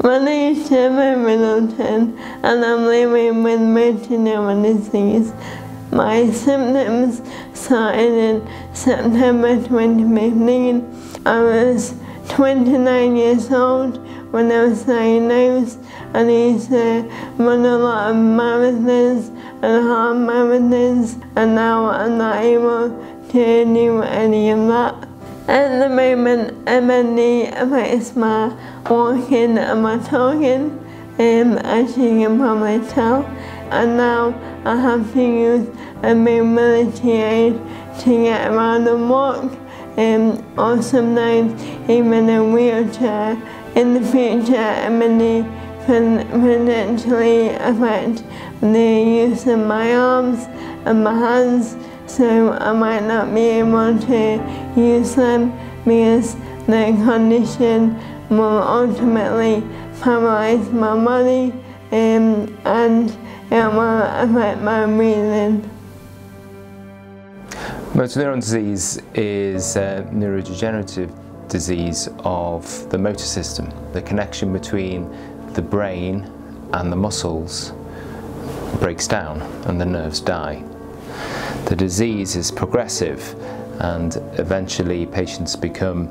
My name is Gemma Middleton and I'm living with neuron disease. My symptoms started in September 2015. I was 29 years old when I was diagnosed and I used to run a lot of marathons and half marathons and now I'm not able to do any of that. At the moment, MND affects my walking and my talking, as you can probably tell. And now I have to use a mobility aid to get around and walk, um, or sometimes even a wheelchair. In the future, I'm MND can potentially affect the use of my arms and my hands so I might not be able to use them because the condition will ultimately paralyze my body um, and it will affect my breathing. Motor neuron disease is a neurodegenerative disease of the motor system. The connection between the brain and the muscles breaks down and the nerves die. The disease is progressive and eventually patients become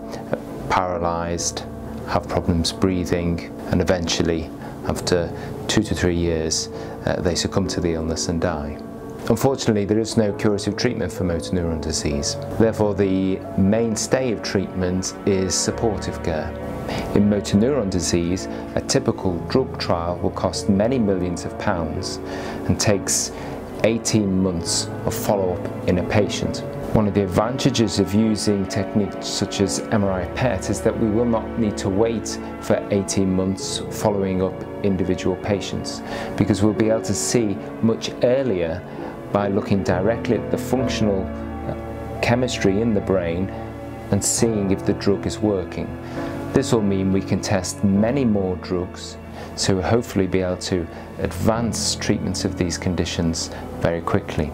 paralyzed, have problems breathing and eventually after two to three years uh, they succumb to the illness and die. Unfortunately, there is no curative treatment for motor neuron disease. Therefore, the mainstay of treatment is supportive care. In motor neuron disease, a typical drug trial will cost many millions of pounds and takes 18 months of follow-up in a patient. One of the advantages of using techniques such as MRI PET is that we will not need to wait for 18 months following up individual patients because we'll be able to see much earlier by looking directly at the functional uh, chemistry in the brain and seeing if the drug is working. This will mean we can test many more drugs so hopefully be able to advance treatments of these conditions very quickly.